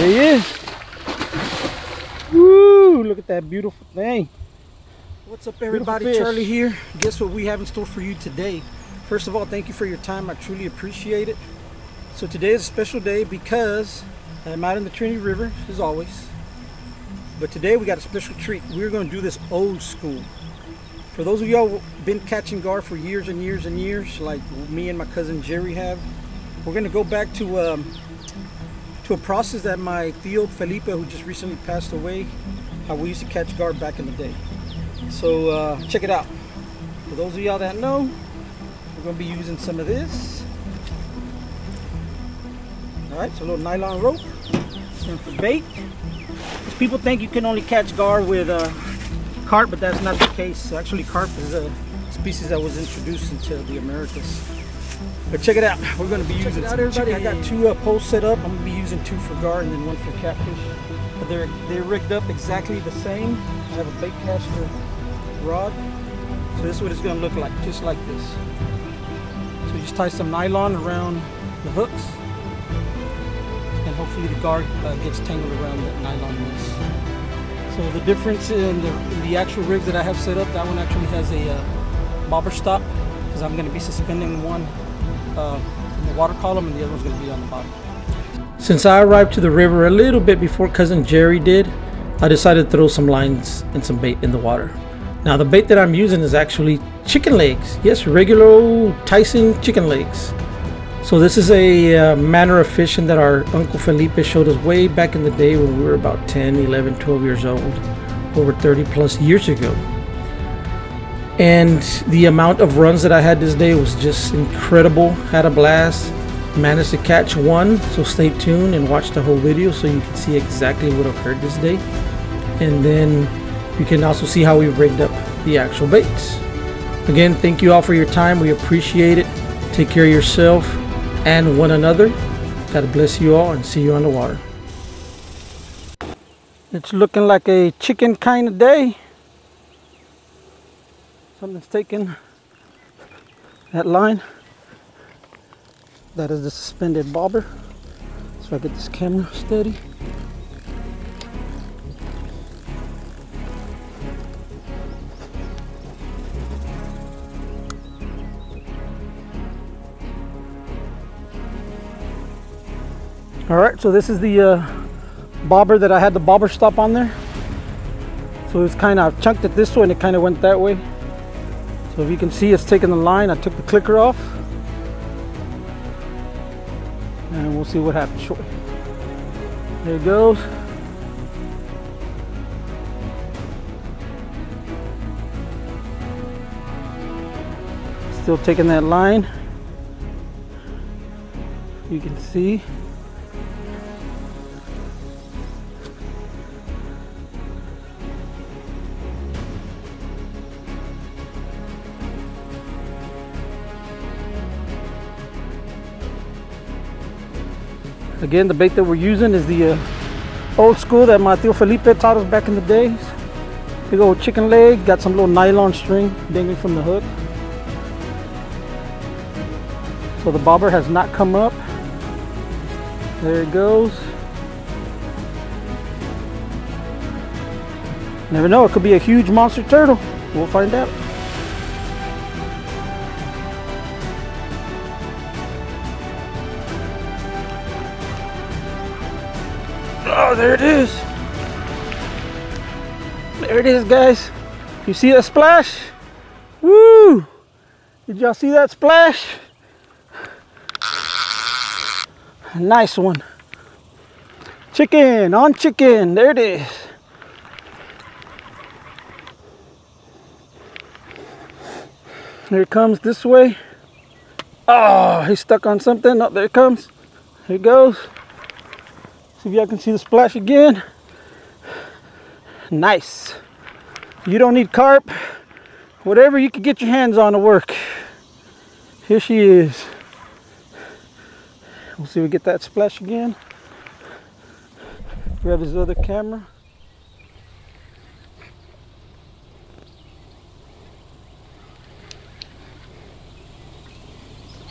There he is. Woo! Look at that beautiful thing. What's up everybody. Charlie here. Guess what we have in store for you today? First of all, thank you for your time. I truly appreciate it. So today is a special day because I'm out in the Trinity River, as always. But today we got a special treat. We're going to do this old school. For those of y'all who been catching gar for years and years and years, like me and my cousin Jerry have, we're going to go back to um, to a process that my tío Felipe, who just recently passed away, how we used to catch gar back in the day. So uh, check it out. For those of y'all that know, we're to be using some of this. All right, so a little nylon rope, for bait. People think you can only catch gar with uh, carp, but that's not the case. Actually, carp is a species that was introduced into the Americas. But check it out. We're going to be using. out, everybody. I got two uh, poles set up. I'm going to be using two for gar and then one for catfish. But they're they're rigged up exactly the same. I have a bait caster rod. So this is what it's going to look like, just like this. So you just tie some nylon around the hooks, and hopefully the gar uh, gets tangled around that nylon mess. So the difference in the, in the actual rig that I have set up, that one actually has a uh, bobber stop because I'm going to be suspending one uh, in the water column and the other one's going to be on the bottom. Since I arrived to the river a little bit before cousin Jerry did, I decided to throw some lines and some bait in the water. Now the bait that I'm using is actually chicken legs. Yes, regular old Tyson chicken legs. So this is a uh, manner of fishing that our Uncle Felipe showed us way back in the day when we were about 10, 11, 12 years old, over 30 plus years ago. And the amount of runs that I had this day was just incredible. Had a blast. Managed to catch one, so stay tuned and watch the whole video so you can see exactly what occurred this day. And then you can also see how we rigged up the actual baits. Again, thank you all for your time. We appreciate it. Take care of yourself and one another. God bless you all and see you on the water. It's looking like a chicken kind of day. Something's taking that line. That is the suspended bobber. So I get this camera steady. All right, so this is the uh, bobber that I had the bobber stop on there. So it's kind of chunked it this way and it kind of went that way. So if you can see, it's taking the line. I took the clicker off. And we'll see what happens shortly. There it goes. Still taking that line. You can see. Again, the bait that we're using is the uh, old school that my tío Felipe taught us back in the days. Big old chicken leg, got some little nylon string dangling from the hook. So the bobber has not come up. There it goes. Never know, it could be a huge monster turtle. We'll find out. Oh, there it is. There it is, guys. You see that splash? Woo! Did y'all see that splash? Nice one. Chicken, on chicken. There it is. There it comes this way. Oh, he's stuck on something. Oh, there it comes. Here it goes. See if y'all can see the splash again. Nice. You don't need carp. Whatever you can get your hands on to work. Here she is. We'll see if we get that splash again. Grab his other camera.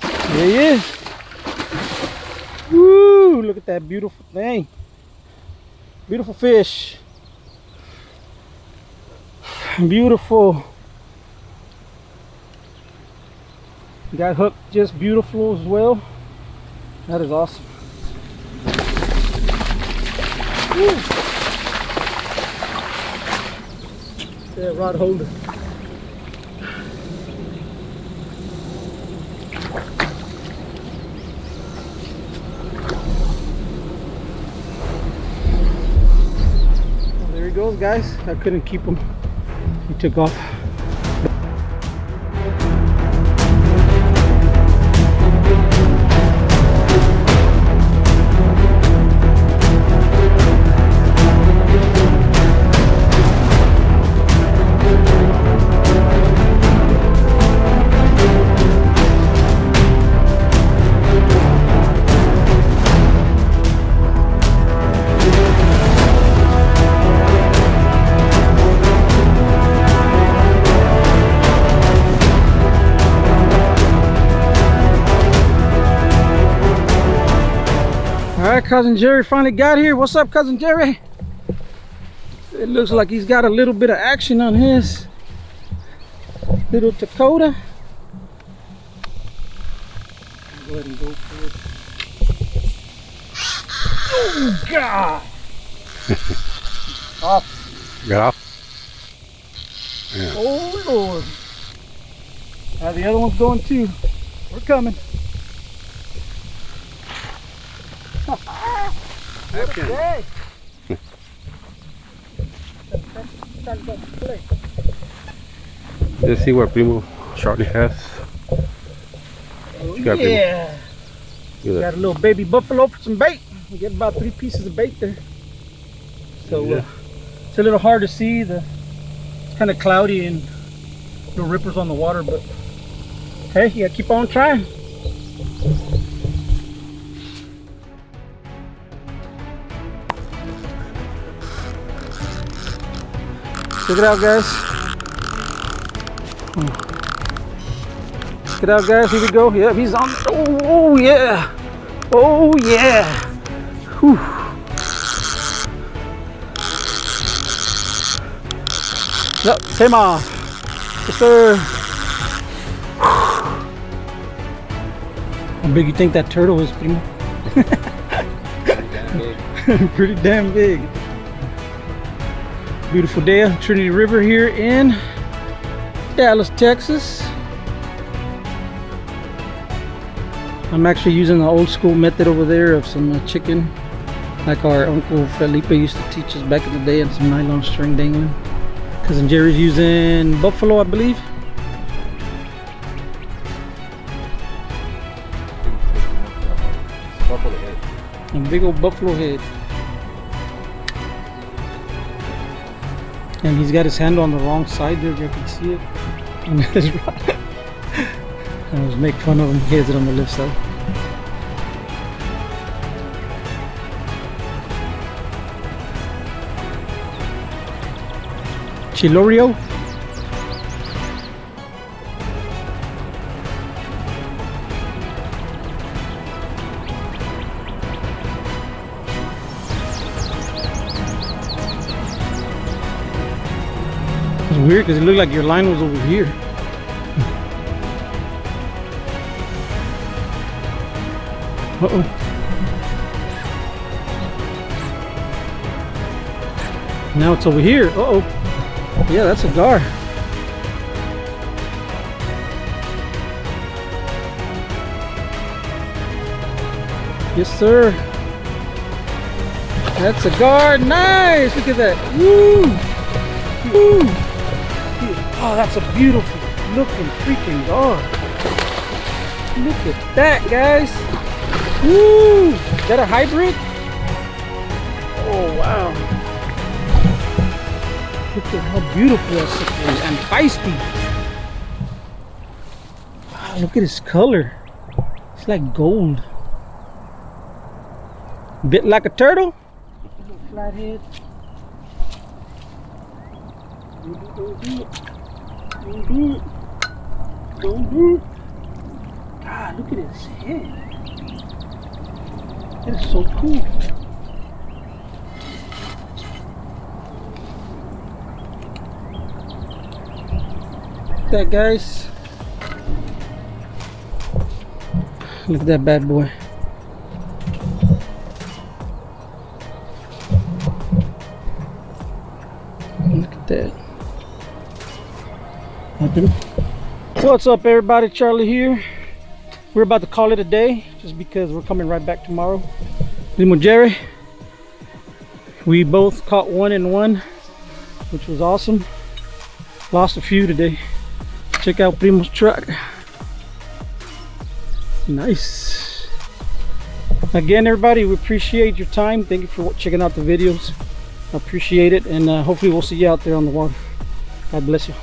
There he is. Woo! Look at that beautiful thing. Beautiful fish. Beautiful. Got hooked just beautiful as well. That is awesome. Woo. Yeah, rod holder. Goes, guys. I couldn't keep him. He took off. Right, cousin Jerry finally got here. What's up, cousin Jerry? It looks like he's got a little bit of action on his little Dakota. Go ahead and go for it. Oh God! Off. Got off? Oh Lord! Now the other one's going too. We're coming. Action. Let's see what Primo Charlie has. Oh, got, yeah. At Got a little baby buffalo for some bait. We get about three pieces of bait there. So Yeah. uh, it's a little hard to see. The it's kind of cloudy and no rippers on the water, but hey, you gotta keep on trying. Check it out, guys. Check it out, guys. Here we go. Yep, he's on. Oh, oh yeah. Oh yeah. Whew. Yep, same off. Yes, sir. How big you think that turtle is, Primo? Pretty damn big. Beautiful day Trinity River here in Dallas, Texas. I'm actually using the old school method over there of some uh, chicken, like our Uncle Felipe used to teach us back in the day, and some nylon string dangling. Cousin Jerry's using buffalo, I believe. A big old buffalo head. And he's got his hand on the wrong side there, you can see it. On his right. I was make fun of him, he has it on the left side. Chilorio? Weird because it looked like your line was over here. Uh oh. Now it's over here. Uh oh. Yeah, that's a gar. Yes, sir. That's a gar. Nice. Look at that. Woo. Woo. Oh, that's a beautiful looking freaking gar. Look at that, guys. Woo. Is that a hybrid? Oh, wow. Look at how beautiful that is and feisty. Wow, look at his color. It's like gold. Bit like a turtle. Flathead. Don't do it. Don't do it. God, look at his head. It's so cool. That guys. Look at that bad boy. Nothing. What's up, everybody? Charlie here. We're about to call it a day just because we're coming right back tomorrow. Primo Jerry. We both caught one and one, which was awesome. Lost a few today. Check out Primo's truck. Nice. Again, everybody, we appreciate your time. Thank you for checking out the videos. I appreciate it, and uh, hopefully we'll see you out there on the water. God bless you.